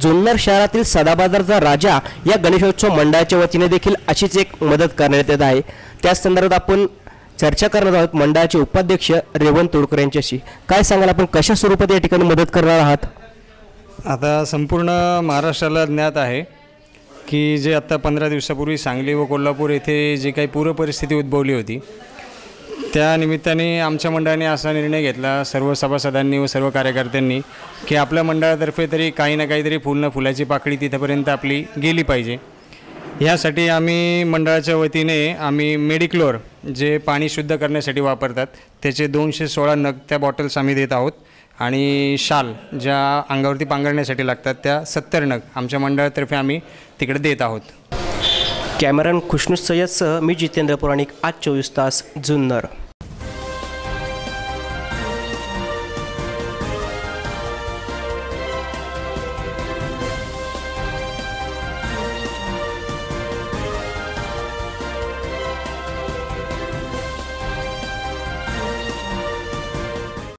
जुन्नर शहरातील सदाबाजारचा राजा या गणेशोत्सव मंडळाच्या वतीने देखील अशीच एक मदत करण्यात येत आहे. त्याच संदर्भात आपण चर्चा करणार आहोत मंडळाचे उपाध्यक्ष रेवंत तोडकर यांच्याशी. काय सांगाल आपण? कशा स्वरूपात या ठिकाणी मदत करणार आहात? आता संपूर्ण महाराष्ट्राला ज्ञात आहे की जे आत्ता पंधरा दिवसापूर्वी सांगली व कोल्हापूर येथे जी काही पूरपरिस्थिती उद्भवली होती त्या निमित्ताने आमच्या मंडळाने असा निर्णय घेतला सर्व सभासदांनी व सर्व कार्यकर्त्यांनी की आपल्या मंडळातर्फे तरी काही ना काहीतरी फुलं फुलाची पाकळी तिथंपर्यंत आपली गेली पाहिजे. ह्यासाठी आम्ही मंडळाच्या वतीने आम्ही मेडिक्लोर जे पाणी शुद्ध करण्यासाठी वापरतात त्याचे दोनशे सोळा नग त्या बॉटल्स आम्ही देत आहोत आणि शाल ज्या अंगावरती पांघरण्यासाठी लागतात त्या सत्तर नग आमच्या मंडळातर्फे आम्ही तिकडे देत आहोत. कॅमेरन खुशनूस सय्यदसह मी जितेंद्र पुराणिक आज चोवीस तास जुन्नर.